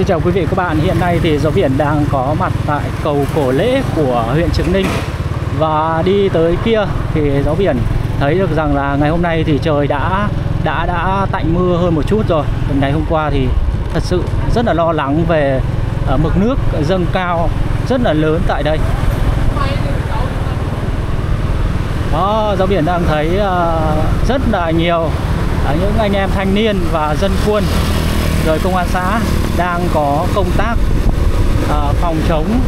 Xin chào quý vị các bạn, hiện nay thì gió biển đang có mặt tại cầu Cổ Lễ của huyện Trực Ninh. Và đi tới kia thì gió biển thấy được rằng là ngày hôm nay thì trời đã đã đã tạnh mưa hơn một chút rồi. Ngày hôm qua thì thật sự rất là lo lắng về ờ, mực nước dâng cao rất là lớn tại đây. Đó, gió biển đang thấy ờ, rất là nhiều ờ, những anh em thanh niên và dân quân rồi công an xã đang có công tác à, phòng chống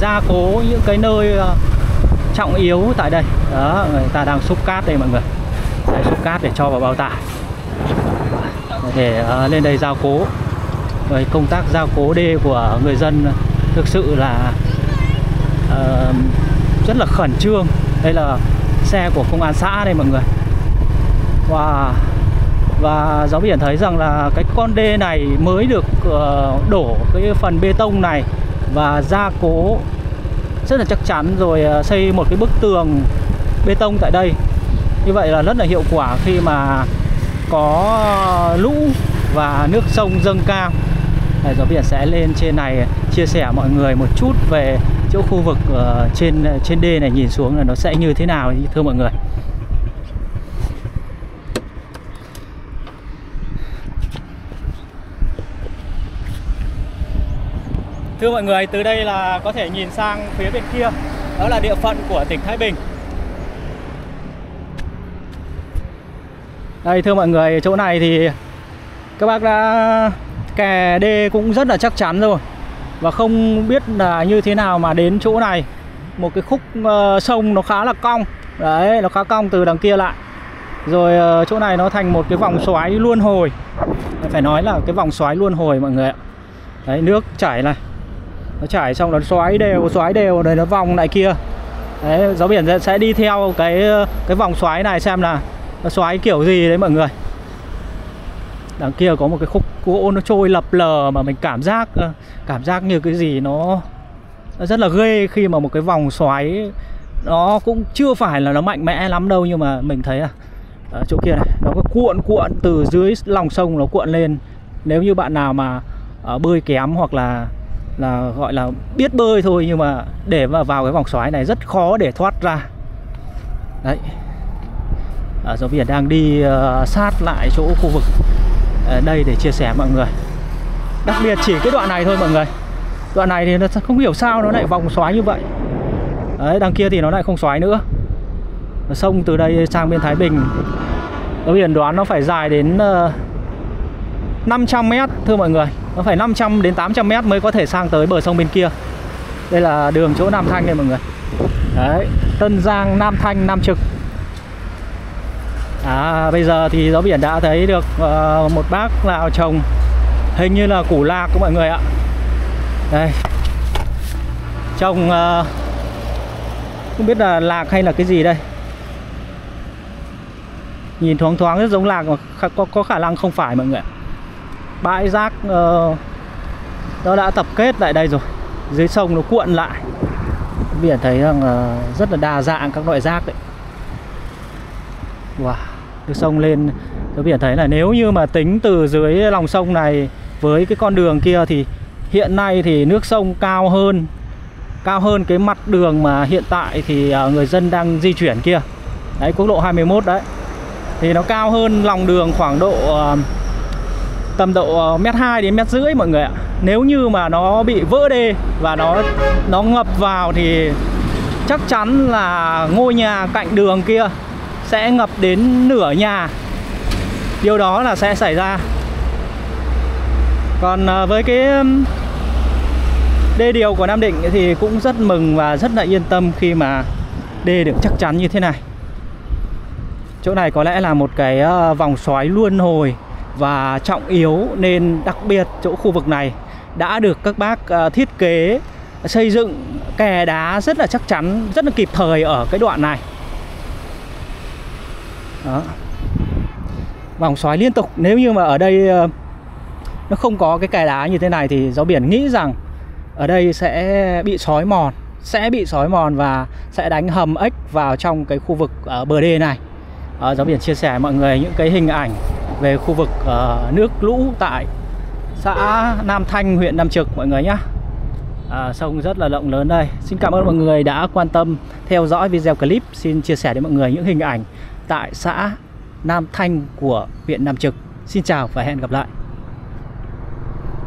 gia cố những cái nơi à, trọng yếu tại đây. Đó người ta đang xúc cát đây mọi người. Đây, xúc cát để cho vào bao tải. Để à, lên đây gia cố. Rồi công tác gia cố đê của người dân thực sự là à, rất là khẩn trương. Đây là xe của công an xã đây mọi người. Wow và giáo biển thấy rằng là cái con đê này mới được uh, đổ cái phần bê tông này và gia cố rất là chắc chắn rồi uh, xây một cái bức tường bê tông tại đây. Như vậy là rất là hiệu quả khi mà có lũ và nước sông dâng cao. Đấy, giáo biển sẽ lên trên này chia sẻ mọi người một chút về chỗ khu vực uh, trên trên đê này nhìn xuống là nó sẽ như thế nào thưa mọi người. Thưa mọi người, từ đây là có thể nhìn sang phía bên kia. Đó là địa phận của tỉnh Thái Bình. Đây thưa mọi người, chỗ này thì các bác đã kè đê cũng rất là chắc chắn rồi. Và không biết là như thế nào mà đến chỗ này. Một cái khúc uh, sông nó khá là cong. Đấy, nó khá cong từ đằng kia lại. Rồi uh, chỗ này nó thành một cái vòng xoáy luân hồi. Phải nói là cái vòng xoáy luân hồi mọi người ạ. Đấy, nước chảy này nó chảy xong nó xoáy đều xoáy đều rồi nó vòng lại kia. Đấy gió biển sẽ đi theo cái cái vòng xoáy này xem là nó xoáy kiểu gì đấy mọi người. Đằng kia có một cái khúc gỗ nó trôi lập lờ mà mình cảm giác ờ, cảm giác như cái gì nó, nó rất là ghê khi mà một cái vòng xoáy nó cũng chưa phải là nó mạnh mẽ lắm đâu nhưng mà mình thấy à. Ở chỗ kia này nó có cuộn cuộn từ dưới lòng sông nó cuộn lên. Nếu như bạn nào mà uh, bơi kém hoặc là là gọi là biết bơi thôi nhưng mà để mà vào cái vòng xoáy này rất khó để thoát ra. Đấy. À, giáo viên đang đi uh, sát lại chỗ khu vực uh, đây để chia sẻ mọi người. Đặc biệt chỉ cái đoạn này thôi mọi người. Đoạn này thì nó không hiểu sao nó lại vòng xoáy như vậy. Đấy đằng kia thì nó lại không xoáy nữa. Sông từ đây sang bên Thái Bình. Giáo viên đoán nó phải dài đến uh, 500 mét thưa mọi người. Nó phải 500 đến 800 mét mới có thể sang tới bờ sông bên kia. Đây là đường chỗ Nam Thanh đây mọi người. Đấy Tân Giang Nam Thanh Nam Trực. À, bây giờ thì gió biển đã thấy được uh, một bác nào trồng hình như là củ lạc của mọi người ạ. Đây. Trồng uh, ờ, không biết là lạc hay là cái gì đây. Nhìn thoáng thoáng rất giống lạc mà có, có khả năng không phải mọi người ạ bãi rác uh, nó đã tập kết lại đây rồi. Dưới sông nó cuộn lại. Biển thấy rằng uh, rất là đa dạng các loại rác đấy. Wow từ sông lên các biển thấy là nếu như mà tính từ dưới lòng sông này với cái con đường kia thì hiện nay thì nước sông cao hơn cao hơn cái mặt đường mà hiện tại thì uh, người dân đang di chuyển kia. Đấy quốc lộ 21 đấy. Thì nó cao hơn lòng đường khoảng độ uh, tầm độ ờ, mét hai đến mét rưỡi mọi người ạ. Nếu như mà nó bị vỡ đê và nó nó ngập vào thì chắc chắn là ngôi nhà cạnh đường kia sẽ ngập đến nửa nhà. Điều đó là sẽ xảy ra. Còn ờ, với cái đê điều của Nam Định thì cũng rất mừng và rất là yên tâm khi mà đê được chắc chắn như thế này. Chỗ này có lẽ là một cái ờ, vòng xoáy luân hồi và trọng yếu nên đặc biệt chỗ khu vực này đã được các bác ờ, thiết kế xây dựng kè đá rất là chắc chắn rất là kịp thời ở cái đoạn này. Đó. Vòng xoáy liên tục nếu như mà ở đây ờ, nó không có cái kè đá như thế này thì gió biển nghĩ rằng ở đây sẽ bị sói mòn sẽ bị sói mòn và sẽ đánh hầm ếch vào trong cái khu vực ở bờ đê này. À, gió biển chia sẻ mọi người những cái hình ảnh về khu vực uh, nước lũ tại xã Nam Thanh, huyện Nam Trực mọi người nhé à, Sông rất là rộng lớn đây. Xin cảm ơn mọi người đã quan tâm theo dõi video clip. Xin chia sẻ đến mọi người những hình ảnh tại xã Nam Thanh của huyện Nam Trực. Xin chào và hẹn gặp lại.